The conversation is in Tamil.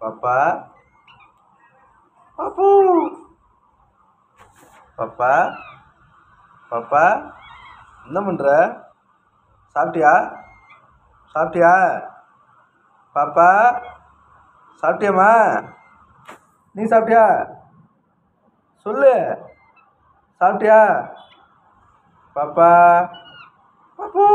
பாப்பா பாப்பு பாப்பா பாப்பா என்ன பண்ணுற சாப்பிட்டியா? சாப்பிட்டியா? பாப்பா சாப்பிட்டியாம்மா? நீ சாப்பிட்டியா? சொல்லு. சாப்பிட்டியா? பாப்பா பாப்பு